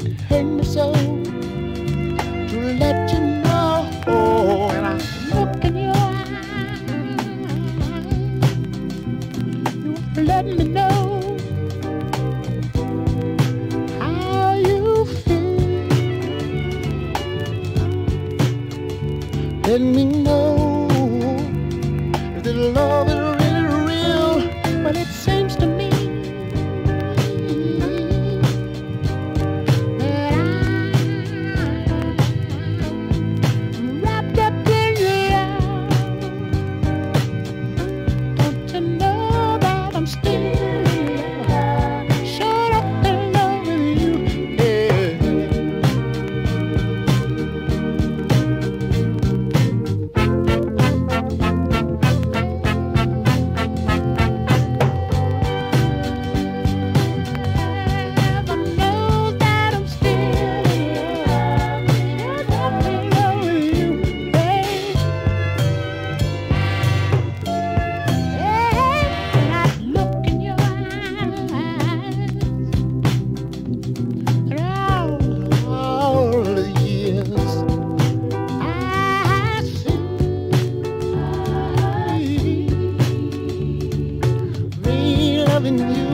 it pain me so. To let you know. Oh, when I look in your eyes, you let me know. How you feel. Let me know. If the love is. loving you.